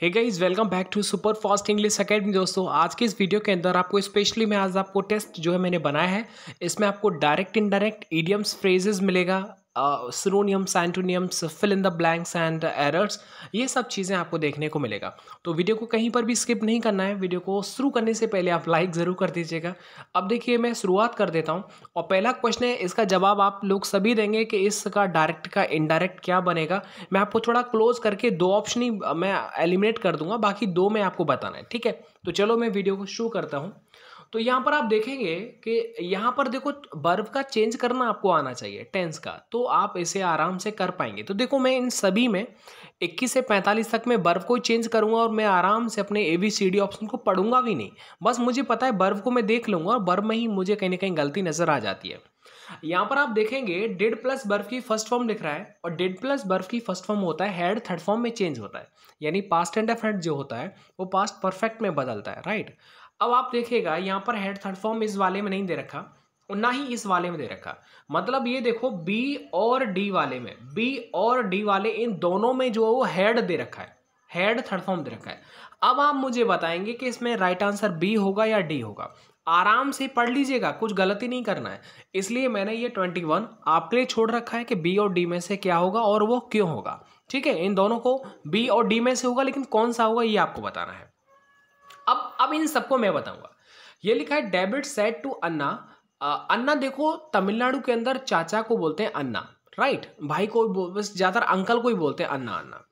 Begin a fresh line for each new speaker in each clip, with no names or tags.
Hey guys welcome back to Super Fast English Academy दोस्तों, आज के इस वीडियो के अंदर आपको स्पेशली मैं आज आपको टेस्ट जो है मैंने बनाया है, इसमें आपको डायरेक्ट इनडायरेक्ट ईडियम्स फ्रेजेस मिलेगा। Synonyms antonyms fill in the blanks and errors ये सब चीज़ें आपको देखने को मिलेगा। तो वीडियो को कहीं पर भी स्किप नहीं करना है। वीडियो को शुरू करने से पहले आप लाइक ज़रूर कर दीजिएगा। अब देखिए, मैं शुरुआत कर देता हूँ। और पहला क्वेश्चन है, इसका जवाब आप लोग सभी देंगे कि इसका डायरेक्ट का इनडायरेक्ट क्या बनेगा। मैं आपको थोड़ा क्लोज करके दो ऑप्शन ही, मैं एलिमिनेट कर दूँगा। बाकी दो मैं आपको बताना है। ठीक है? तो चलो मैं वीडियो को शुरू करता हूँ। तो यहाँ पर आप देखेंगे कि यहाँ पर देखो बर्व का चेंज करना आपको आना चाहिए टेंस का। तो आप इसे आराम से कर पाएँगे। तो देखो मैं इन सभी में 21 से 45 तक मैं बर्व को चेंज करूँगा और मैं आराम से अपने A B C D option को पढ़ूँगा भी नहीं। बस मुझे पता है बर्व को मैं देख लूँगा और बर्व में ही मुझे कहीं ना कहीं गलती नज़र आ जाती है। यहाँ पर आप देखेंगे डेड प्लस बर्फ़ की फ़र्स्ट फॉर्म लिख रहा है और डेड प्लस बर्फ़ की फ़र्स्ट फॉर्म होता है हेड थर्ड फॉर्म में चेंज होता है। यानी पास्ट एंड एफ़ जो होता है, वो पास्ट परफेक्ट में बदलता है राइट अब आप देखिएगा, यहाँ पर हेड थर्ड फॉर्म इस वाले में नहीं दे रखा, और ना ही इस वाले में दे रखा। मतलब ये देखो बी और डी वाले में बी और डी वाले इन दोनों में जो है वो हेड दे रखा है हेड थर्ड फॉर्म दे रखा है। अब आप मुझे बताएँगे कि इसमें राइट आंसर बी होगा या डी होगा। आराम से पढ़ लीजिएगा, कुछ गलती नहीं करना है। इसलिए मैंने ये ट्वेंटी वन आपके लिए छोड़ रखा है कि बी और डी में से क्या होगा और वो क्यों होगा। ठीक है, इन दोनों को बी और डी में से होगा, लेकिन कौन सा होगा, ये आपको बताना है। अब अब इन सबको मैं बताऊँगा। ये लिखा है, डेबिट सेट टू अन्ना। अन्ना देखो, तमिलनाडु के अंदर चाचा को बोलते हैं अन्ना राइट भाई को बस ज़्यादातर अंकल को ही बोलते हैं अन्ना अन्ना।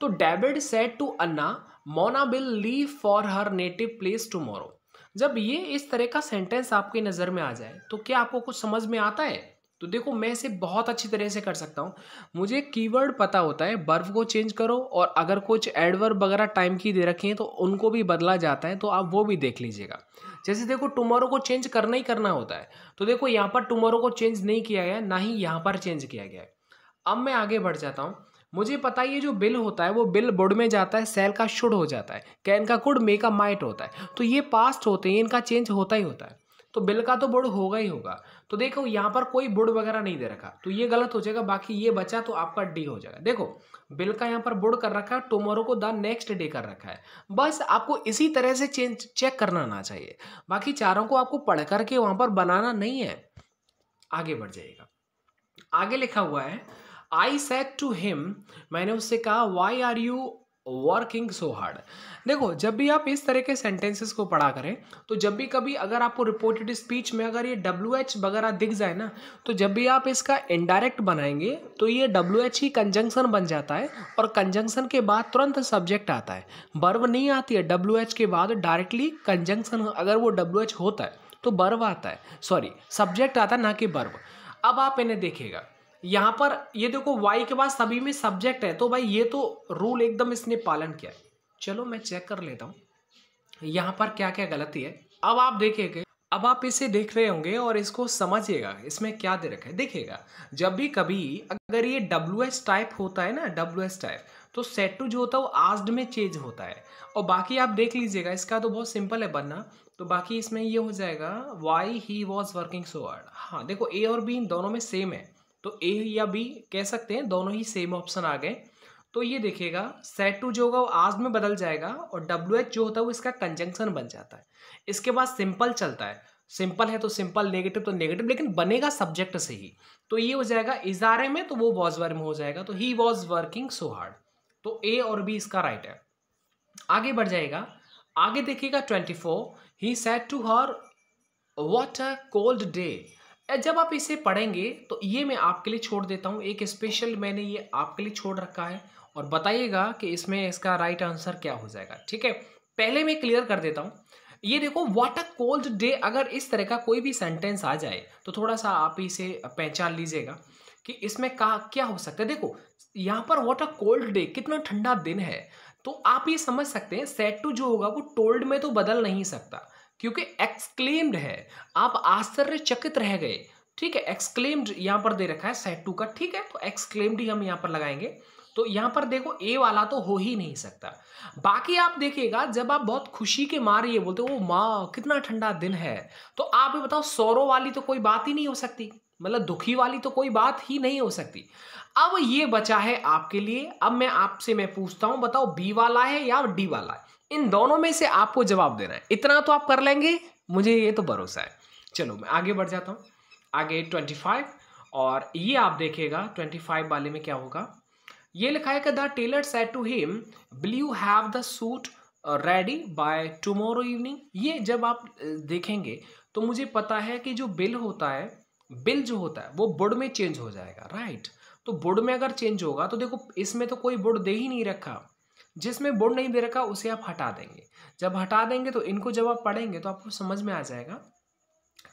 तो Debit said to Anna, Mona will leave for her native place tomorrow. जब ये इस तरह का सेंटेंस आपकी नज़र में आ जाए तो क्या आपको कुछ समझ में आता है? तो देखो, मैं इसे बहुत अच्छी तरह से कर सकता हूँ। मुझे कीवर्ड पता होता है, बर्फ़ को चेंज करो और अगर कुछ एडवर्ब वगैरह टाइम की दे रखे हैं तो उनको भी बदला जाता है तो आप वो भी देख लीजिएगा। जैसे देखो, टुमारो को चेंज करना ही करना होता है। तो देखो, यहाँ पर टुमारो को चेंज नहीं किया गया, ना ही यहाँ पर चेंज किया गया है। अब मैं आगे बढ़ जाता हूँ। मुझे पता है, ये जो बिल होता है, वो बिल बुड में जाता है, सेल का शुड हो जाता है, कैन का कुड, मे का माइट होता है। तो ये पास्ट होते हैं, इनका चेंज होता ही होता है। तो बिल का तो बुड होगा ही होगा। तो देखो, यहाँ पर कोई बुड वगैरह नहीं दे रखा। तो ये गलत हो जाएगा, बाकी ये बचा तो आपका डी हो जाएगा। देखो, बिल का यहाँ पर बुड कर रखा है टुमारो को द नेक्स्ट डे कर रखा है। बस आपको इसी तरह से चेंज चेक करना ना चाहिए। बाकी चारों को आपको पढ़ करके वहाँ पर बनाना नहीं है, आगे बढ़ जाएगा आगे लिखा हुआ है आई सेट टू हिम मैंने उससे कहा why are you working so hard देखो, जब भी आप इस तरह के सेंटेंसेस को पढ़ा करें तो जब भी कभी अगर आपको रिपोर्टेड स्पीच में अगर ये डब्ल्यू एच वगैरह दिख जाए ना तो जब भी आप इसका इनडायरेक्ट बनाएँगे तो ये डब्ल्यू एच ही कंजंक्शन बन जाता है और कंजंक्शन के बाद तुरंत सब्जेक्ट आता है। बर्व नहीं आती है डब्ल्यू एच के बाद डायरेक्टली कंजंक्शन अगर वो डब्ल्यू एच होता है तो बर्व आता है। सॉरी सब्जेक्ट आता है, ना कि बर्व अब आप इन्हें देखेगा यहाँ पर ये देखो वाई के बाद सभी में सब्जेक्ट है तो भाई ये तो रूल एकदम इसने पालन किया चलो मैं चेक कर लेता हूँ। यहाँ पर क्या क्या गलती है? अब आप देखिएगा, अब आप इसे देख रहे होंगे और इसको समझिएगा, इसमें क्या दे रखा है। देखिएगा, जब भी कभी अगर ये डब्ल्यू एस टाइप होता है ना डब्ल्यू एस टाइप तो सेट टू जो होता है वो आस्ड में चेंज होता है। और बाकी आप देख लीजिएगा, इसका तो बहुत सिंपल है बनना। तो बाकी इसमें ये हो जाएगा why he was working so hard हाँ देखो ए और बी इन दोनों में सेम है। तो ए या बी कह सकते हैं, दोनों ही सेम ऑप्शन आ गए। तो ये देखिएगा सेट टू जो होगा वो आज में बदल जाएगा और डब्ल्यू एच जो होता है वो इसका कंजंक्शन बन जाता है। इसके बाद सिंपल चलता है। सिंपल है तो सिंपल नेगेटिव तो नेगेटिव लेकिन बनेगा सब्जेक्ट से ही। तो ये हो जाएगा, इजारे में तो वो वॉज़ वर्म हो जाएगा। तो he was working so hard तो ए और बी इसका राइट है। आगे बढ़ जाएगा। आगे देखिएगा twenty four he said to her what a cold day जब आप इसे पढ़ेंगे तो ये मैं आपके लिए छोड़ देता हूँ। एक स्पेशल मैंने ये आपके लिए छोड़ रखा है। और बताइएगा कि इसमें इसका राइट आंसर क्या हो जाएगा। ठीक है? पहले मैं क्लियर कर देता हूँ। ये देखो वाट अ कोल्ड डे अगर इस तरह का कोई भी सेंटेंस आ जाए तो थोड़ा सा आप इसे पहचान लीजिएगा कि इसमें का, क्या हो सकता है। देखो, यहाँ पर वाट अ कोल्ड डे कितना ठंडा दिन है। तो आप ये समझ सकते हैं सेट टू जो होगा, वो टोल्ड में तो बदल नहीं सकता। क्योंकि एक्सक्लेम्ड है। आप आश्चर्यचकित रह गए। ठीक है एक्सक्लेम्ड यहाँ पर दे रखा है सेट टू का। ठीक है तो एक्सक्लेम्ड ही हम यहाँ पर लगाएँगे। तो यहाँ पर देखो ए वाला तो हो ही नहीं सकता। बाकी आप देखिएगा, जब आप बहुत खुशी के मार ये बोलते हो माँ, कितना ठंडा दिन है। तो आप ये बताओ, सौरों वाली तो कोई बात ही नहीं हो सकती। मतलब दुखी वाली तो कोई बात ही नहीं हो सकती। अब ये बचा है आपके लिए। अब मैं आपसे, मैं पूछता हूँ, बताओ बी वाला है या डी वाला है? इन दोनों में से आपको जवाब देना है। इतना तो आप कर लेंगे, मुझे ये तो भरोसा है। चलो, मैं आगे बढ़ जाता हूँ। आगे ट्वेंटी फाइव और ये आप देखेगा ट्वेंटी फाइव वाले में क्या होगा? ये लिखा है कि the tailor said to him will you have the suit ready by tomorrow evening ये जब आप देखेंगे तो मुझे पता है कि जो बिल होता है, बिल जो होता है, वो बुड में चेंज हो जाएगा राइट तो बुड में अगर चेंज होगा तो देखो, इसमें तो कोई बुड दे ही नहीं रखा। जिसमें बुड नहीं दे रखा, उसे आप हटा देंगे। जब हटा देंगे तो इनको जब आप पढ़ेंगे तो आपको समझ में आ जाएगा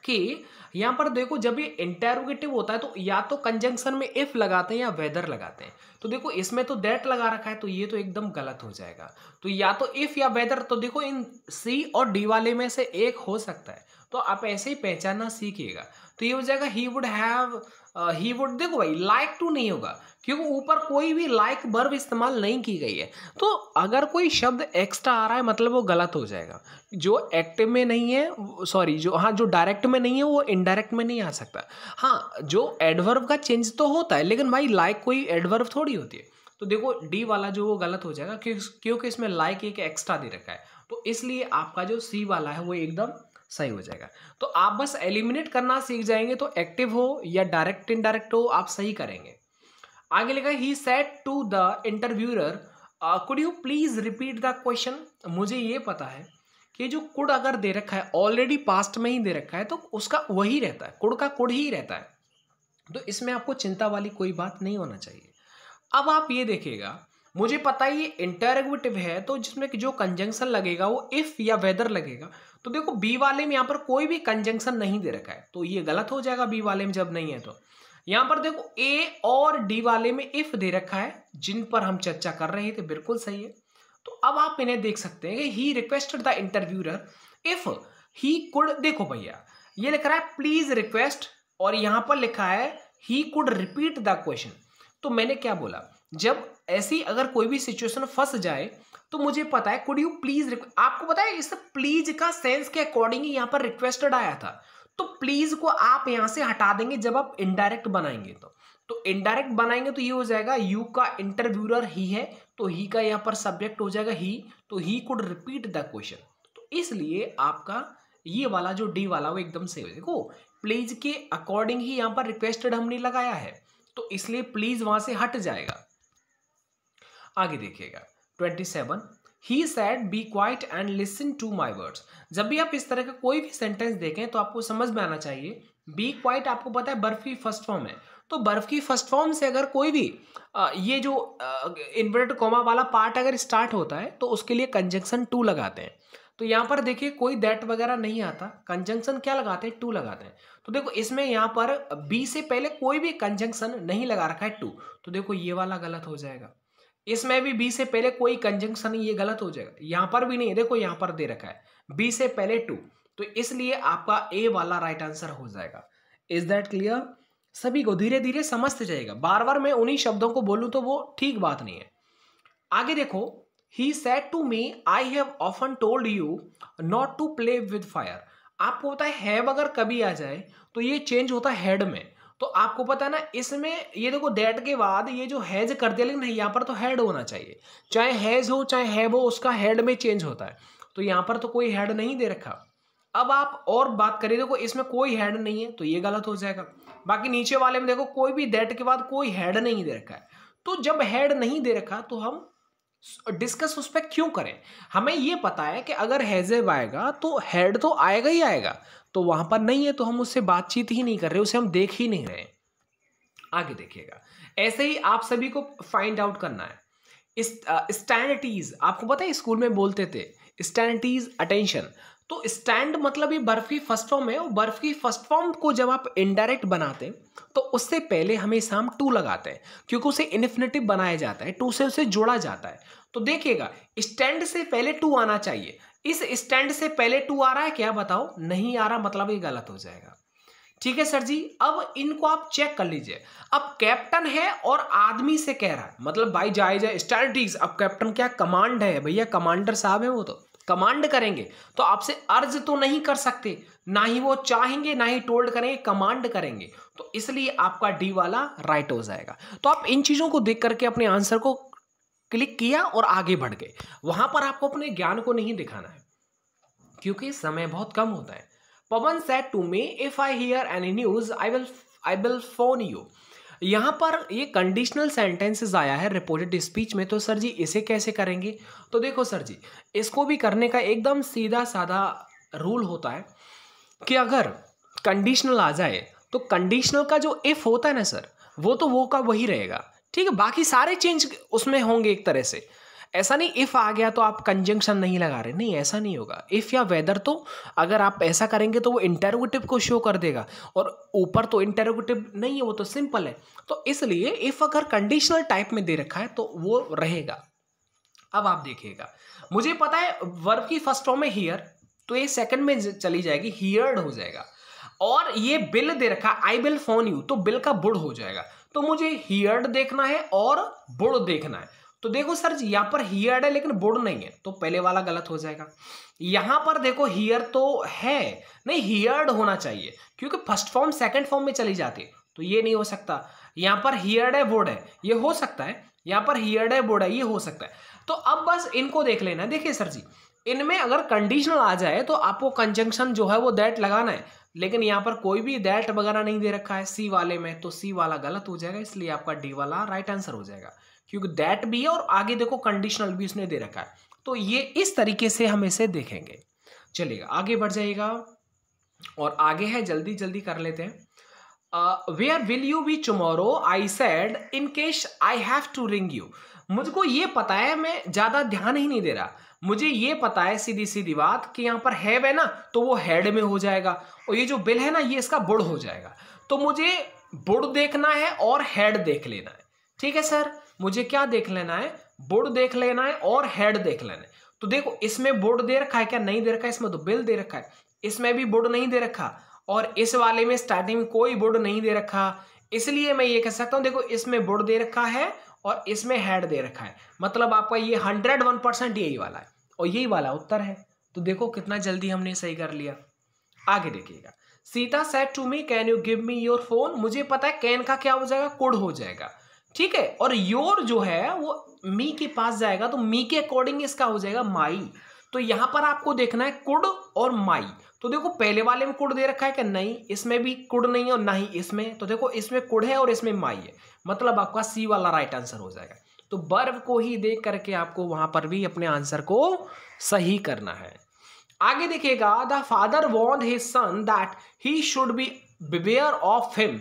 कि यहाँ पर देखो, जब ये इंटेरोगेटिव होता है तो या तो कंजंक्शन में इफ़ लगाते हैं या वेदर लगाते हैं। तो देखो, इसमें तो दैट लगा रखा है तो ये तो एकदम गलत हो जाएगा। तो या तो इफ़ या वेदर तो देखो, इन सी और डी वाले में से एक हो सकता है। तो आप ऐसे ही पहचानना सीखिएगा। तो ये हो जाएगा he would have he would देखो भाई लाइक टू नहीं होगा, क्योंकि ऊपर कोई भी लाइक वर्ब इस्तेमाल नहीं की गई है। तो अगर कोई शब्द एक्स्ट्रा आ रहा है मतलब वो गलत हो जाएगा। जो एक्टिव में नहीं है सॉरी जो हाँ जो डायरेक्ट में नहीं है, वो इनडायरेक्ट में नहीं आ सकता। हाँ जो एडवर्ब का चेंज तो होता है, लेकिन भाई लाइक कोई एडवर्ब थोड़ी होती है। तो देखो डी वाला जो, वो गलत हो जाएगा क्योंकि इसमें लाइक एक एक्स्ट्रा दे रखा है। तो इसलिए आपका जो सी वाला है, वो एकदम सही हो जाएगा। तो आप बस एलिमिनेट करना सीख जाएँगे तो एक्टिव हो या डायरेक्ट इनडायरेक्ट हो, आप सही करेंगे। आगे लिखा he said to the interviewer could you please repeat the question मुझे ये पता है कि जो कुड अगर दे रखा है ऑलरेडी पास्ट में ही दे रखा है तो उसका वही रहता है कुड का कुड ही रहता है। तो इसमें आपको चिंता वाली कोई बात नहीं होना चाहिए। अब आप ये देखिएगा मुझे पता है ये इंटरगेटिव है तो जिसमें जो कंजंक्शन लगेगा वो इफ़ या वेदर लगेगा। तो देखो बी वाले में यहाँ पर कोई भी कंजंक्शन नहीं दे रखा है तो ये गलत हो जाएगा बी वाले में जब नहीं है तो। यहाँ पर देखो ए और डी वाले में इफ़ दे रखा है, जिन पर हम चर्चा कर रहे थे, बिल्कुल सही है। तो अब आप इन्हें देख सकते हैं कि he requested the interviewer if he could देखो भैया, ये लिख रहा है प्लीज़ रिक्वेस्ट और यहाँ पर लिखा है he could repeat the question तो मैंने क्या बोला? जब ऐसी अगर कोई भी सिचुएशन फंस जाए तो मुझे पता है कुड यू प्लीज़ आपको पता है, इस प्लीज़ का सेंस के अकॉर्डिंग ही यहाँ पर रिक्वेस्टेड आया था। तो प्लीज़ को आप यहाँ से हटा देंगे जब आप इनडायरेक्ट बनाएँगे तो। तो इनडायरेक्ट बनाएँगे तो ये हो जाएगा यू का इंटरव्यूअर ही है तो ही का यहाँ पर सब्जेक्ट हो जाएगा ही तो he could repeat the question तो इसलिए आपका ये वाला जो डी वाला वो एकदम से देखो प्लीज़ के अकॉर्डिंग ही यहाँ पर रिक्वेस्टेड हमने लगाया है तो इसलिए प्लीज़ वहाँ से हट जाएगा। आगे देखिएगा। Twenty seven he said be quiet and listen to my words जब भी आप इस तरह का कोई भी सेंटेंस देखें तो आपको समझ में आना चाहिए। बी क्वाइट आपको पता है बर्फ़ की फ़र्स्ट फॉर्म है। तो बर्फ़ की फ़र्स्ट फॉर्म से अगर कोई भी आ, ये जो इन्वर्टेड कॉमा वाला पार्ट अगर स्टार्ट होता है तो उसके लिए कंजंक्शन टू लगाते हैं। तो यहाँ पर देखिए कोई दैट वगैरह नहीं आता। कंजंक्शन क्या लगाते हैं? टू लगाते हैं। तो देखो इसमें यहाँ पर बी से पहले कोई भी कंजंक्शन नहीं लगा रखा है टू तो देखो ये वाला गलत हो जाएगा। इसमें भी बी से पहले कोई कंजंक्शन नहीं, ये गलत हो जाएगा। यहाँ पर भी नहीं, देखो यहाँ पर दे रखा है। बी से पहले टू तो इसलिए आपका ए वाला राइट आंसर हो जाएगा। इज़ दैट क्लियर सभी को धीरे धीरे समझते जाएगा बार बार मैं उन्हीं शब्दों को बोलूँ तो वो ठीक बात नहीं है। आगे देखो he said to me I have often told you not to play with fire आपको पता है हैव अगर कभी आ जाए तो ये चेंज होता है हेड में। तो आपको पता है ना, इसमें ये देखो दैट के बाद ये जो हैज़ कर दिया लेकिन यहाँ पर तो हेड होना चाहिए। चाहे हैज़ हो, चाहे हैव हो, उसका हेड में चेंज होता है। तो यहाँ पर तो कोई हेड नहीं दे रखा। अब आप और बात करिए, देखो, इसमें कोई हेड नहीं है तो ये गलत हो जाएगा। बाकी नीचे वाले में देखो, कोई भी डेट के बाद कोई हेड नहीं दे रखा है। तो जब हेड नहीं दे रखा तो हम डिस्कस उस पर क्यों करें? हमें ये पता है कि अगर हैजेब आएगा तो हेड तो आएगा ही आएगा। तो वहाँ पर नहीं है तो हम उससे बातचीत ही नहीं कर रहे, उसे हम देख ही नहीं रहे। आगे देखिएगा। ऐसे ही आप सभी को फाइंड आउट करना है। स्टैंडीज आपको पता है, स्कूल में बोलते थे स्टैंडीज अटेंशन तो स्टैंड मतलब ये बर्फ़ की फ़र्स्ट फॉर्म है और बर्फ़ की फ़र्स्ट फॉर्म को जब आप इनडायरेक्ट बनाते हैं तो उससे पहले हमेशा हम टू लगाते हैं, क्योंकि उसे इन्फिनेटिव बनाया जाता है टू से उसे जोड़ा जाता है। तो देखिएगा स्टैंड से पहले टू आना चाहिए। इस स्टैंड से पहले टू आ रहा है, क्या बताओ? नहीं आ रहा मतलब ये गलत हो जाएगा। ठीक है, सर जी? अब इनको आप चेक कर लीजिए। अब कैप्टन है और आदमी से कह रहा है मतलब भाई जाए जाए स्टैंड अब कैप्टन क्या कमांड है? भैया कमांडर साहब है वो तो। कमांड करेंगे तो आपसे अर्ज़ तो नहीं कर सकते। ना ही वो चाहेंगे, ना ही टोल्ड करेंगे, कमांड करेंगे। तो इसलिए आपका डी वाला राइट हो जाएगा। तो आप इन चीज़ों को देख करके अपने आंसर को क्लिक किया और आगे बढ़ गए। वहाँ पर आपको अपने ज्ञान को नहीं दिखाना है, क्योंकि समय बहुत कम होता है। Pawan said to me if I hear any news I will I will phone you यहाँ पर ये कंडीशनल सेंटेंसेस आया है रिपोर्टेड स्पीच में तो सर जी, इसे कैसे करेंगे? तो देखो सर जी, इसको भी करने का एकदम सीधा साधा रूल होता है कि अगर कंडीशनल आ जाए तो कंडीशनल का जो इफ़ होता है ना सर वो तो वो का वही रहेगा। ठीक है, बाकी सारे चेंज उसमें होंगे एक तरह से। ऐसा नहीं इफ़ आ गया तो आप कंजंक्शन नहीं लगा रहे। नहीं, ऐसा नहीं होगा। इफ़ या वेदर तो अगर आप ऐसा करेंगे तो वो इंटेरोगेटिव को शो कर देगा। और ऊपर तो इंटेरोगेटिव नहीं है, वो तो सिंपल है। तो इसलिए इफ़ अगर कंडीशनल टाइप में दे रखा है तो वो रहेगा। अब आप देखिएगा। मुझे पता है वर्ब की फ़र्स्ट फॉर्म है हियर तो ये सेकंड में चली जाएगी हियर्ड हो जाएगा। और ये बिल दे रखा आई बिल फ़ोन यू तो बिल का बुढ़ हो जाएगा। तो मुझे हियर्ड देखना है और बुढ़ देखना है। तो देखो सर जी यहाँ पर हियर्ड है लेकिन बुड नहीं है तो पहले वाला गलत हो जाएगा। यहाँ पर देखो हियर तो है, नहीं हियर्ड होना चाहिए, क्योंकि फ़र्स्ट फॉर्म सेकंड फॉर्म में चली जाती है तो ये नहीं हो सकता। यहाँ पर हियर्ड है बोर्ड है, ये हो सकता है, यहाँ पर हियर्ड है बोर्ड है, ये हो सकता है। तो अब बस इनको देख लेना देखिए सर जी, इनमें अगर कंडीशनल आ जाए तो आपको कंजंक्शन जो है वो दैट लगाना है, लेकिन यहाँ पर कोई भी दैट वगैरह नहीं दे रखा है सी वाले में तो सी वाला गलत हो जाएगा, इसलिए आपका डी वाला राइट आंसर हो जाएगा। क्योंकि दैट भी है और आगे देखो कंडीशनल भी उसने दे रखा है। तो ये इस तरीके से हम इसे देखेंगे। चलिएगा, आगे बढ़ जाइएगा और आगे है, जल्दी जल्दी कर लेते हैं। Where will you be tomorrow I said in case I have to ring you मुझको ये पता है, मैं ज़्यादा ध्यान ही नहीं दे रहा। मुझे ये पता है सीधी सीधी बात, कि यहाँ पर हैव है ना तो वो हेड में हो जाएगा। और ये जो बिल है ना, ये इसका बुड़ हो जाएगा। तो मुझे बुड़ देखना है और हेड देख लेना है। ठीक है सर मुझे क्या देख लेना है? बोर्ड देख लेना है और हेड देख लेना है। तो देखो, इसमें बोर्ड दे रखा है क्या? नहीं दे रखा है। इसमें तो बिल दे रखा है। इसमें भी बोर्ड नहीं दे रखा। और इस वाले में स्टार्टिंग में कोई बोर्ड नहीं दे रखा। इसलिए मैं ये कह सकता हूँ, देखो, इसमें बोर्ड दे रखा है और इसमें हेड दे रखा है। मतलब आपका ये हंड्रेड वन परसेंट यही वाला है। और यही वाला उत्तर है। तो देखो, कितना जल्दी हमने सही कर लिया। आगे देखिएगा। Sita said to me can you give me your phone मुझे पता है कैन का क्या हो जाएगा? कुड हो जाएगा। ठीक है? और योर जो है, वो मी के पास जाएगा तो मी के अकॉर्डिंग इसका हो जाएगा माई तो यहाँ पर आपको देखना है कुड और माई तो देखो, पहले वाले में कुड दे रखा है कि नहीं? इसमें भी कुड नहीं है और ना ही इसमें. तो देखो, इसमें कुड है और इसमें माई है। मतलब आपका सी वाला राइट आंसर हो जाएगा। तो बर्व को ही देख करके आपको वहाँ पर भी अपने आंसर को सही करना है। आगे देखिएगा the father warned his son that he should be beware of him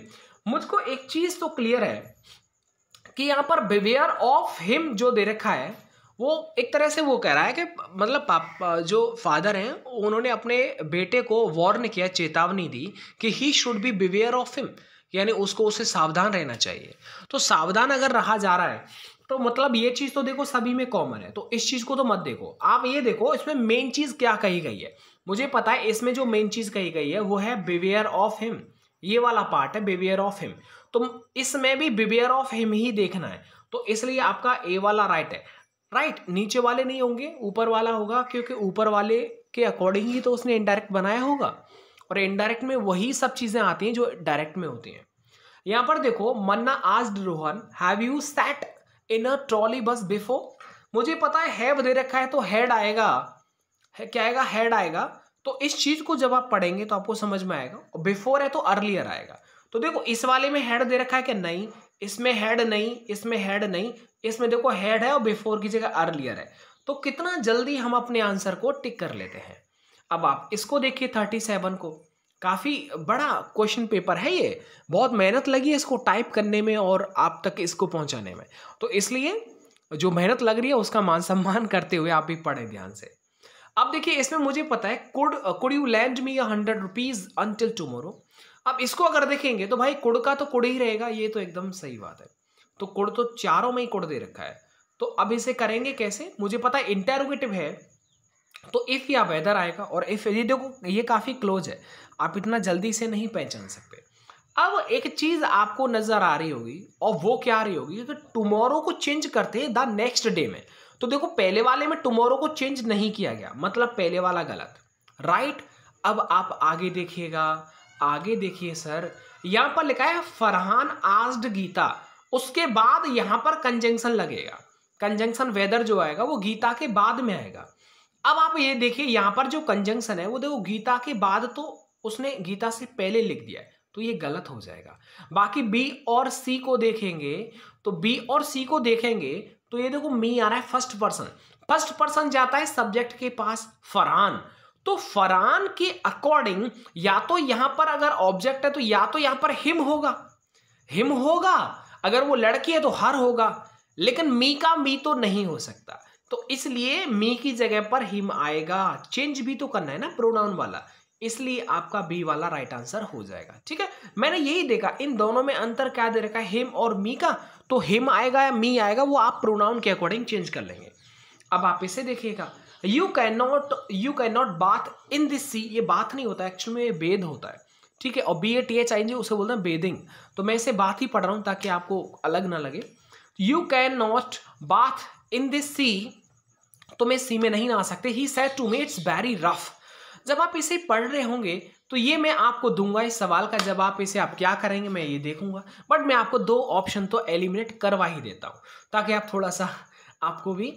मुझको एक चीज़ तो क्लियर है। कि यहाँ पर बिवेयर ऑफ़ हिम जो दे रखा है, वो एक तरह से वो कह रहा है कि मतलब पापा, जो फादर हैं, उन्होंने अपने बेटे को वॉर्न किया, चेतावनी दी कि he should be beware of him यानी उसको उसे सावधान रहना चाहिए। तो सावधान अगर रहा जा रहा है तो मतलब ये चीज़ तो देखो सभी में कॉमन है तो इस चीज़ को तो मत देखो। आप ये देखो, इसमें मेन चीज़ क्या कही गई है? मुझे पता है इसमें जो मेन चीज़ कही गई है, वो है बिवेयर ऑफ़ हिम ये वाला पार्ट है बिवेयर ऑफ़ हिम तो इसमें भी बिबेयर ऑफ़ हिम ही देखना है। तो इसलिए आपका ए वाला राइट है। राइट नीचे वाले नहीं होंगे, ऊपर वाला होगा, क्योंकि ऊपर वाले के अकॉर्डिंग ही तो उसने इनडायरेक्ट बनाया होगा। और इनडायरेक्ट में वही सब चीज़ें आती हैं जो डायरेक्ट में होती हैं। यहाँ पर देखो, मन्ना आज Rohan have you sat in a trolley bus before मुझे पता है हैव दे रखा है तो हेड आएगा। है, क्या आएगा? हेड आएगा। तो इस चीज़ को जब आप पढ़ेंगे तो आपको समझ में आएगा। बिफोर है तो अर्लियर आएगा। तो देखो, इस वाले में हेड दे रखा है कि नहीं। इसमें हेड नहीं, इसमें हेड नहीं, इसमें देखो हेड है और बिफोर की जगह अर्लियर है। तो कितना जल्दी हम अपने आंसर को टिक कर लेते हैं। अब आप इसको देखिए थर्टी सेवन को। काफ़ी बड़ा क्वेश्चन पेपर है ये। बहुत मेहनत लगी है इसको टाइप करने में और आप तक इसको पहुँचाने में। तो इसलिए जो मेहनत लग रही है उसका मान सम्मान करते हुए आप भी पढ़े ध्यान से। अब देखिए, इसमें मुझे पता है could could you lend me hundred rupees until tomorrow अब इसको अगर देखेंगे तो भाई कुड़ का तो कुड़ ही रहेगा, ये तो एकदम सही बात है। तो कुड़ तो चारों में ही कुड़ दे रखा है। तो अब इसे करेंगे कैसे? मुझे पता है इंटेरोगेटिव है तो इफ़ या वेदर आएगा और इफ़ ये देखो, ये काफ़ी क्लोज है। आप इतना जल्दी से नहीं पहचान सकते। अब एक चीज़ आपको नज़र आ रही होगी और वो क्या आ रही होगी? तो टुमारो को चेंज करते हैं द नेक्स्ट डे में। तो देखो, पहले वाले में टुमारो को चेंज नहीं किया गया मतलब पहले वाला गलत। राइट अब आप आगे देखिएगा आगे देखिए सर, यहाँ पर लिखा है फरहान आस्ड गीता। उसके बाद यहाँ पर कंजंक्शन लगेगा। कंजंक्शन वेदर जो आएगा, वो गीता के बाद में आएगा। अब आप ये देखिए, यहाँ पर जो कंजंक्शन है, वो देखो गीता के बाद तो उसने गीता से पहले लिख दिया है तो ये गलत हो जाएगा। बाकी बी और सी को देखेंगे तो बी और सी को देखेंगे तो ये देखो मी आ रहा है फ़र्स्ट पर्सन। फ़र्स्ट पर्सन जाता है सब्जेक्ट के पास फरहान। तो फरहान के अकॉर्डिंग या तो यहाँ पर अगर ऑब्जेक्ट है तो या तो यहाँ पर हिम होगा। हिम होगा, अगर वो लड़की है तो हर होगा, लेकिन मी का मी तो नहीं हो सकता। तो इसलिए मी की जगह पर हिम आएगा। चेंज भी तो करना है ना प्रोनाउन वाला। इसलिए आपका बी वाला राइट आंसर हो जाएगा। ठीक है? मैंने यही देखा, इन दोनों में अंतर क्या दे रखा है? हिम और मी का। तो हिम आएगा या मी आएगा, वो आप प्रोनाउन के अकॉर्डिंग चेंज कर लेंगे। अब आप इसे देखिएगा। You can not you can not bath in this sea ये बात नहीं होता एक्चुअली में ये बेद होता है। ठीक है? और B A T H I G उसे बोलते हैं बेदिंग तो मैं इसे बात ही पढ़ रहा हूँ ताकि आपको अलग ना लगे। You can not bath in this sea तो मैं सी में नहीं ना आ सकते। He said to me it's very rough जब आप इसे पढ़ रहे होंगे तो ये मैं आपको दूँगा इस सवाल का। जब आप इसे, आप क्या करेंगे, मैं ये देखूँगा। बट मैं आपको दो ऑप्शन तो एलिमिनेट करवा ही देता हूँ। ताकि आप थोड़ा सा, आपको भी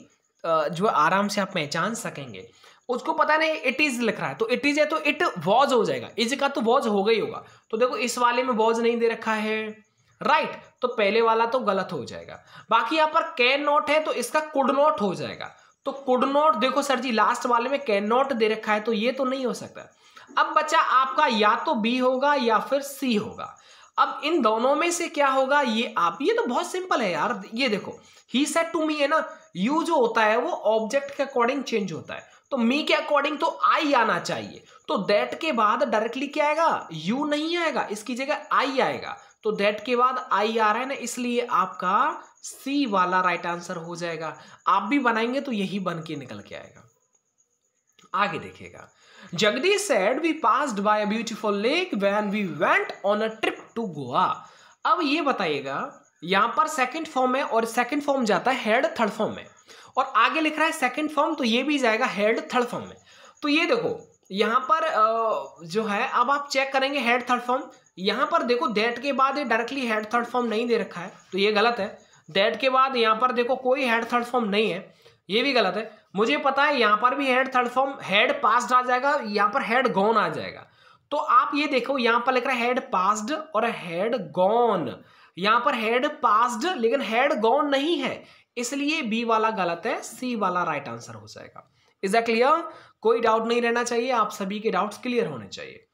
जो आराम से आप पहचान सकेंगे। उसको पता नहीं इट इज़ लिख रहा है। तो इट इज़ है तो इट वॉज़ हो जाएगा। इज़ का तो वॉज़ ही होगा। तो देखो इस वाले में वॉज़ नहीं दे रखा है। राइट right, तो पहले वाला तो गलत हो जाएगा। बाकी यहाँ पर कैन नॉट है तो इसका कुड नॉट हो जाएगा। तो कुड नॉट देखो सर जी लास्ट वाले में कैन नॉट दे रखा है तो ये तो नहीं हो सकता। अब बच्चा आपका या तो बी होगा या फिर सी होगा। अब इन दोनों में से क्या होगा? ये आप, ये तो बहुत सिंपल है यार। ये देखो ही सेट टू मी है ना यू जो होता है, वो ऑब्जेक्ट के अकॉर्डिंग चेंज होता है। तो मी के अकॉर्डिंग तो आई आना चाहिए। तो दैट के बाद डायरेक्टली क्या आएगा? यू नहीं आएगा। इसकी जगह आई आएगा। तो दैट के बाद आई आ रहा है ना, इसलिए आपका सी वाला राइट आंसर हो जाएगा। आप भी बनाएँगे तो यही बन के निकल के आएगा। आगे देखिएगा। Jagdish said we passed by a beautiful lake when we went on a trip to Goa. अब ये बताइएगा, यहाँ पर सेकंड फॉर्म है और सेकंड फॉर्म जाता है हेड थर्ड फॉर्म में। और आगे लिख रहा है सेकंड फॉर्म तो ये भी जाएगा हेड थर्ड फॉर्म में। तो ये देखो, यहाँ पर जो है, अब आप चेक करेंगे हेड थर्ड फॉर्म यहाँ पर देखो दैट के बाद डायरेक्टली हेड थर्ड फॉर्म नहीं दे रखा है तो ये गलत है। दैट के बाद यहाँ पर देखो, कोई हेड थर्ड फॉर्म नहीं है, ये भी गलत है। मुझे पता है, यहाँ पर भी had third form had passed आ जाएगा, यहाँ पर हेड गॉन आ जाएगा। तो आप ये देखो, यहाँ पर लिख रहा है हेड पास्ड और हेड गॉन यहाँ पर हैड पास्ड लेकिन हेड गॉन नहीं है, इसलिए बी वाला गलत है सी वाला राइट आंसर हो जाएगा। इज़ ए क्लियर कोई डाउट नहीं रहना चाहिए, आप सभी के डाउट्स क्लियर होने चाहिए।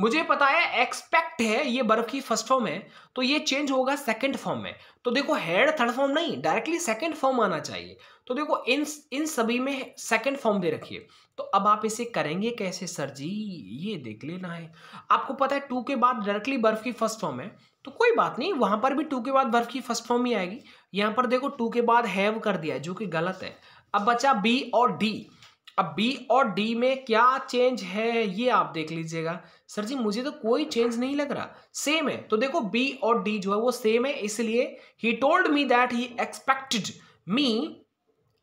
मुझे पता है एक्सपेक्ट है, ये बर्फ़ की फ़र्स्ट फॉर्म है तो ये चेंज होगा सेकंड फॉर्म में। तो देखो हेड थर्ड फॉर्म नहीं डायरेक्टली सेकंड फॉर्म आना चाहिए। तो देखो, इन इन सभी में सेकंड फॉर्म दे रखिए तो अब आप इसे करेंगे कैसे सर जी? ये देख लेना है। आपको पता है टू के बाद डायरेक्टली बर्फ़ की फ़र्स्ट फॉर्म है। तो कोई बात नहीं, वहाँ पर भी टू के बाद बर्फ़ की फ़र्स्ट फॉर्म ही आएगी। यहाँ पर देखो टू के बाद हैव कर दिया जो कि गलत है। अब बचा बी और डी अब बी और डी में क्या चेंज है, ये आप देख लीजिएगा। सर जी, मुझे तो कोई चेंज नहीं लग रहा। सेम है। तो देखो बी और डी जो है, वो सेम है, इसलिए he told me that he expected me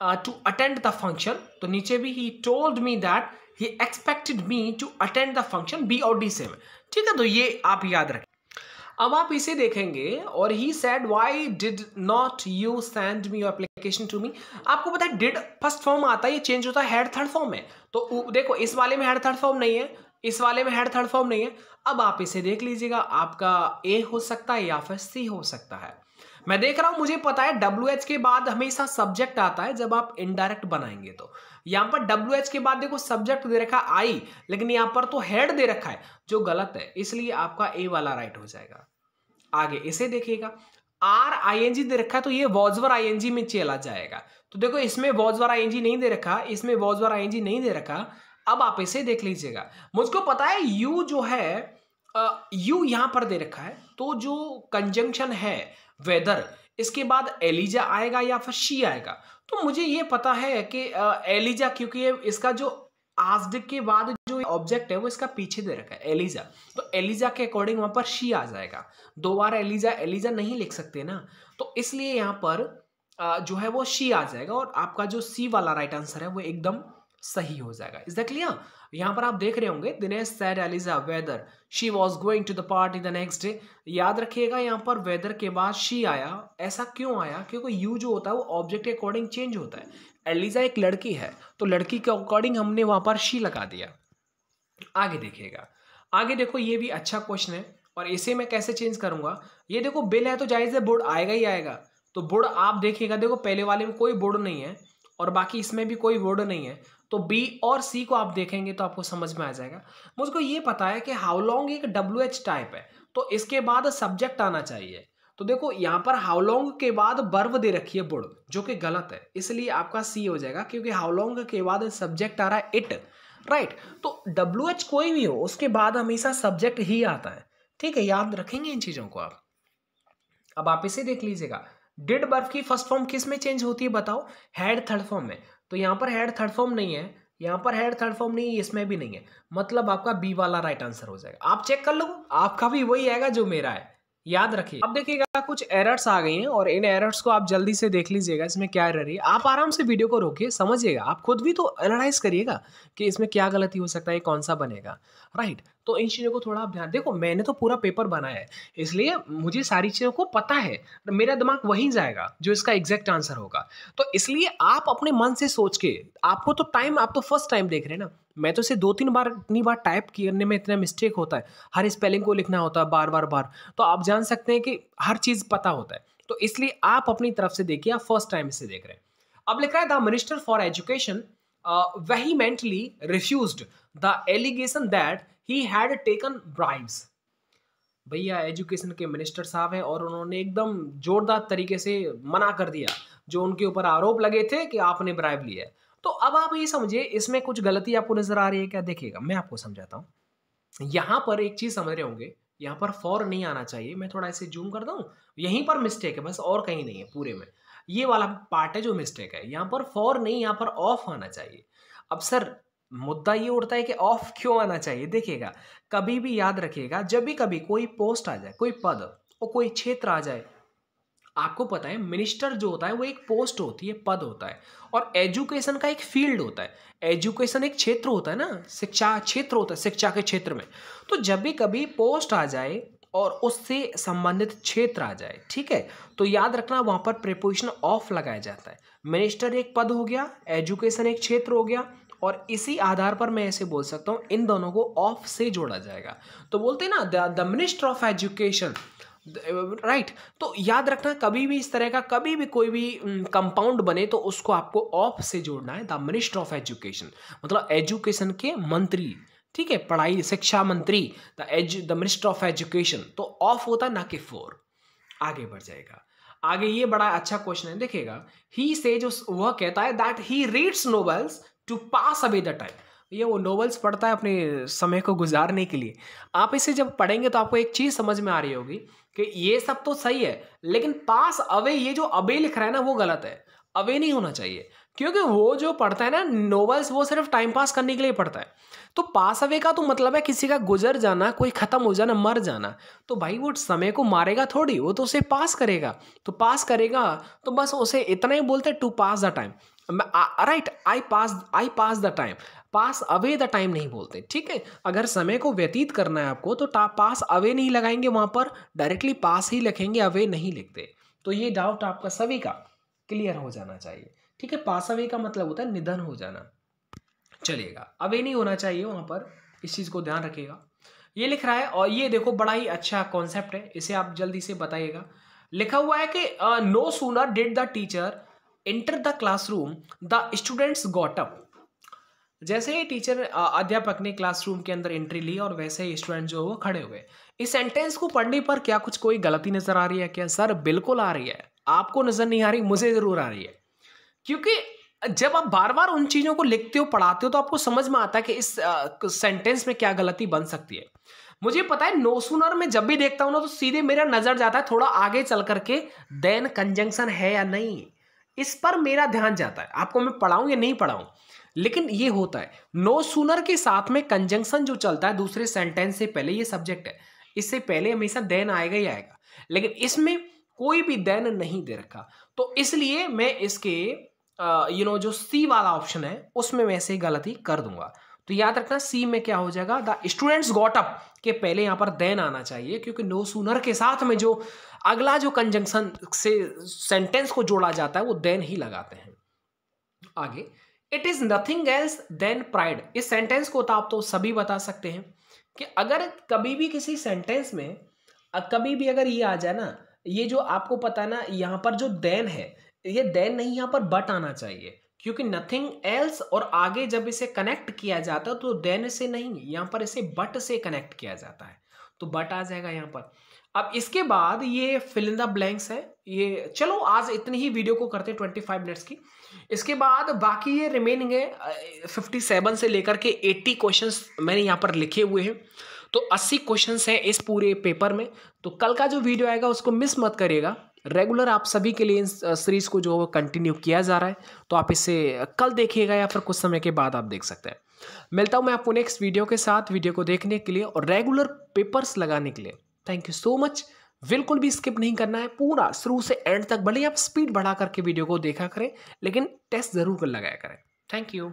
to attend the function तो नीचे भी he told me that he expected me to attend the function B और डी सेम है। ठीक है तो ये आप याद रखें। अब आप इसे देखेंगे और he said why did not you send me your application to me आपको पता है डिड फ़र्स्ट फॉर्म आता है, ये चेंज होता है हेड थर्ड फॉर्म में तो देखो, इस वाले में हेड थर्ड फॉर्म नहीं है। इस वाले में हेड थर्ड फॉर्म नहीं है। अब आप इसे देख लीजिएगा, आपका ए हो सकता है या फिर सी हो सकता है। मैं देख रहा हूँ, मुझे पता है डब्ल्यू एच के बाद हमेशा सब्जेक्ट आता है जब आप इनडायरेक्ट बनाएँगे तो। यहाँ पर डब्ल्यू एच के बाद देखो सब्जेक्ट दे रखा आई लेकिन यहाँ पर तो हेड दे रखा है, जो गलत है, इसलिए आपका ए वाला राइट हो जाएगा। आगे इसे देखिएगा। आर आई एन जी दे रखा है तो ये वॉजवर आई एन जी में चला जाएगा। तो देखो इसमें वॉजवर आई एन जी नहीं दे रखा, इसमें वॉजवर आई एन जी नहीं दे रखा अब आप इसे देख लीजिएगा। मुझको पता है यू जो है यू यहाँ पर दे रखा है। तो जो कंजंक्शन है वेदर इसके बाद एलिजा आएगा या फिर शी आएगा। तो मुझे ये पता है कि एलिजा क्योंकि इसका जो आस्ड के बाद जो ऑब्जेक्ट है, वो इसका पीछे दे रखा है एलिजा तो एलिजा के अकॉर्डिंग वहाँ पर शी आ जाएगा। दो बार एलिजा एलिजा नहीं लिख सकते ना। तो इसलिए यहाँ पर जो है वो शी आ जाएगा और आपका जो सी वाला राइट आंसर है, वो एकदम सही हो जाएगा। इज़ दैट क्लियर यहाँ पर आप देख रहे होंगे, Dinesh said Eliza, whether. She was going to the party the next day याद रखिएगा, यहाँ पर वेदर के बाद शी आया। ऐसा क्यों आया? क्योंकि यू जो होता है, वो ऑब्जेक्ट के अकॉर्डिंग चेंज होता है। एलिजा एक लड़की है तो लड़की के अकॉर्डिंग हमने वहाँ पर शी लगा दिया। आगे देखिएगा। आगे देखो, ये भी अच्छा क्वेश्चन है, और इसे मैं कैसे चेंज करूँगा? ये देखो, बिल है तो ज़ाहिर से बुड आएगा ही आएगा। तो बुड आप देखिएगा, देखो, पहले वाले में कोई बुड नहीं है, और बाकी इसमें भी कोई वर्ड नहीं है। तो बी और सी को आप देखेंगे तो आपको समझ में आ जाएगा। मुझको ये पता है कि हाउ लॉन्ग एक डब्ल्यू एच टाइप है तो इसके बाद सब्जेक्ट आना चाहिए। तो देखो, यहाँ पर हाउ लॉन्ग के बाद बर्व दे रखी है बुड़, जो कि गलत है। इसलिए आपका सी हो जाएगा, क्योंकि हाउ लॉन्ग के बाद सब्जेक्ट आ रहा है इट राइट तो डब्ल्यू एच कोई भी हो, उसके बाद हमेशा सब्जेक्ट ही आता है। ठीक है, याद रखेंगे इन चीज़ों को आप। अब आप इसे देख लीजिएगा। डिड बर्फ़ की फ़र्स्ट फॉर्म किसमें चेंज होती है बताओ? हेड थर्ड फॉर्म में। तो यहाँ पर हेड थर्ड फॉर्म नहीं है, यहाँ पर हेड थर्ड फॉर्म नहीं है, इसमें भी नहीं है। मतलब आपका बी वाला राइट आंसर हो जाएगा। आप चेक कर लो आपका भी वही आएगा जो मेरा है। याद रखिए। अब देखिएगा, कुछ एरर्स आ गई हैं और इन एरर्स को आप जल्दी से देख लीजिएगा, इसमें क्या एरर है। आप आराम से वीडियो को रोकिए, समझिएगा। आप खुद भी तो एनालाइज करिएगा कि इसमें क्या गलती हो सकता है कौन सा बनेगा। राइट तो इन चीज़ों को थोड़ा आप ध्यान, देखो मैंने तो पूरा पेपर बनाया है, इसलिए मुझे सारी चीज़ों को पता है, मेरा दिमाग वहीं जाएगा, जो इसका एग्जैक्ट आंसर होगा। तो इसलिए आप अपने मन से सोच के, आपको तो टाइम आप तो फ़र्स्ट टाइम देख रहे हैं ना, मैं तो इसे दो तीन बार, इतनी बार टाइप करने में इतना मिस्टेक होता है, हर स्पेलिंग को लिखना होता है बार बार बार तो आप जान सकते हैं कि हर चीज़ पता होता है। तो इसलिए आप अपनी तरफ़ से देखिए, आप फ़र्स्ट टाइम इसे देख रहे हैं। अब लिख रहा है, the minister for education vehemently refuse the allegation that he had taken bribes भैया एजुकेशन के मिनिस्टर साहब हैं और उन्होंने एकदम जोरदार तरीके से मना कर दिया, जो उनके ऊपर आरोप लगे थे कि आपने ब्राइब लिया है। तो अब आप ये समझिए, इसमें कुछ गलती आपको नज़र आ रही है क्या? देखिएगा, मैं आपको समझाता हूँ। यहाँ पर एक चीज़ समझ रहे होंगे, यहाँ पर फॉर नहीं आना चाहिए। मैं थोड़ा इसे जूम कर दूँ यहीं पर मिस्टेक है, बस और कहीं नहीं है पूरे में। ये वाला पार्ट है जो मिस्टेक है। यहाँ पर फॉर नहीं, यहाँ पर ऑफ़ आना चाहिए। अब सर मुद्दा ये उठता है कि ऑफ़ क्यों आना चाहिए? देखिएगा, कभी भी याद रखिएगा, जब भी कभी कोई पोस्ट आ जाए, कोई पद और कोई क्षेत्र आ जाए, आपको पता है मिनिस्टर जो होता है, वो एक पोस्ट होती है, पद होता है और एजुकेशन का एक फ़ील्ड होता है। एजुकेशन एक क्षेत्र होता है ना, शिक्षा क्षेत्र होता है, शिक्षा के क्षेत्र में। तो जब भी कभी पोस्ट आ जाए और उससे संबंधित क्षेत्र आ जाए, ठीक है? तो याद रखना, वहाँ पर प्रिपोजिशन ऑफ़ लगाया जाता है। मिनिस्टर एक पद हो गया एजुकेशन एक क्षेत्र हो गया और इसी आधार पर मैं ऐसे बोल सकता हूँ, इन दोनों को ऑफ़ से जोड़ा जाएगा। तो बोलते हैं ना the minister of education right तो याद रखना, कभी भी इस तरह का, कभी भी कोई भी कंपाउंड बने तो उसको आपको ऑफ़ से जोड़ना है द मिनिस्टर ऑफ़ एजुकेशन मतलब एजुकेशन के मंत्री, ठीक है, पढ़ाई, शिक्षा मंत्री the as the minister of education तो ऑफ़ होता ना कि फोर आगे बढ़ जाएगा। आगे ये बड़ा अच्छा क्वेश्चन है, देखिएगा। ही से जो वह कहता है that he reads novels to pass away the time ये वो नॉवेल्स पढ़ता है अपने समय को गुजारने के लिए। आप इसे जब पढ़ेंगे तो आपको एक चीज़ समझ में आ रही होगी कि ये सब तो सही है, लेकिन पास अवे ये जो अबे लिख रहा है ना, वो गलत है। अवे नहीं होना चाहिए। क्योंकि वो जो पढ़ता है ना नॉवेल्स वो सिर्फ़ टाइम पास करने के लिए पढ़ता है। तो पास अवे का तो मतलब है किसी का गुजर जाना, कोई ख़त्म हो जाना, मर जाना। तो भाई वो समय को मारेगा थोड़ी, वो तो उसे पास करेगा। तो पास करेगा तो बस उसे इतना ही बोलते to pass the time right I pass I pass the time pass away the time नहीं बोलते, ठीक है? अगर समय को व्यतीत करना है आपको तो पास अवे नहीं लगाएँगे वहाँ पर डायरेक्टली पास ही लिखेंगे अवे नहीं लिखते। तो ये डाउट आपका सभी का क्लियर हो जाना चाहिए, ठीक है? पास अवे का मतलब होता है निधन हो जाना। चलिएगा अवे नहीं होना चाहिए वहाँ पर, इस चीज़ को ध्यान रखिएगा। ये लिख रहा है, और ये देखो, बड़ा ही अच्छा कॉन्सेप्ट है, इसे आप जल्दी से बताइएगा। लिखा हुआ है कि no sooner did the teacher enter the classroom the students got up जैसे ही टीचर अध्यापक ने क्लासरूम के अंदर एंट्री ली और वैसे ही स्टूडेंट जो वो खड़े हुए। इस सेंटेंस को पढ़ने पर क्या कुछ कोई गलती नज़र आ रही है क्या? सर, बिल्कुल आ रही है। आपको नज़र नहीं आ रही, मुझे ज़रूर आ रही है। क्योंकि जब आप बार बार उन चीज़ों को लिखते हो, पढ़ाते हो तो आपको समझ में आता है कि इस सेंटेंस में क्या गलती बन सकती है। मुझे पता है नो सुनर में जब भी देखता हूँ ना तो सीधे मेरा नज़र जाता है थोड़ा आगे चल करके देन कंजंक्शन है या नहीं? इस पर मेरा ध्यान जाता है। आपको मैं पढ़ाऊं या नहीं पढ़ाऊं? लेकिन ये होता है, नो सुनर के साथ में कंजंक्शन जो चलता है दूसरे सेंटेंस से पहले, ये सब्जेक्ट है। इससे पहले हमेशा देन आएगा ही आएगा। लेकिन इसमें कोई भी देन नहीं दे रखा। तो इसलिए मैं इसके यू नो जो सी वाला ऑप्शन है, उसमें मैं से गलती कर दूँगा। तो याद रखना सी में क्या हो जाएगा? द स्टूडेंट्स गॉट अप के पहले यहाँ पर देन आना चाहिए, क्योंकि नो सूनर के साथ में जो अगला जो कंजंक्शन से सेंटेंस को जोड़ा जाता है, वो देन ही लगाते हैं। आगे it is nothing else than pride इस सेंटेंस को तो आप तो सभी बता सकते हैं कि अगर कभी भी किसी सेंटेंस में कभी भी अगर ये आ जाए ना, ये जो आपको पता है ना, यहाँ पर जो देन है, ये देन नहीं, यहाँ पर बट आना चाहिए। क्योंकि नथिंग एल्स और आगे जब इसे कनेक्ट किया जाता है तो देन से नहीं, यहाँ पर इसे बट से कनेक्ट किया जाता है। तो बट आ जाएगा यहाँ पर। अब इसके बाद ये फिल इन द ब्लैंक्स है। ये, चलो, आज इतनी ही वीडियो को करते हैं ट्वेंटी फाइव मिनट्स की। इसके बाद बाकी ये रिमेनिंग है फिफ्टी सेवन से लेकर के एट्टी क्वेश्चंस मैंने यहाँ पर लिखे हुए हैं। तो अस्सी क्वेश्चंस हैं इस पूरे पेपर में। तो कल का जो वीडियो आएगा, उसको मिस मत करिएगा। रेगुलर आप सभी के लिए इस सीरीज़ को जो कंटिन्यू किया जा रहा है। तो आप इसे कल देखिएगा या फिर कुछ समय के बाद आप देख सकते हैं। मिलता हूँ मैं आपको नेक्स्ट वीडियो के साथ वीडियो को देखने के लिए और रेगुलर पेपर्स लगाने के लिए। थैंक यू सो मच बिल्कुल भी स्किप नहीं करना है। पूरा शुरू से एंड तक भले आप स्पीड बढ़ा करके वीडियो को देखा करें, लेकिन टेस्ट ज़रूर कर लगाया करें। Thank you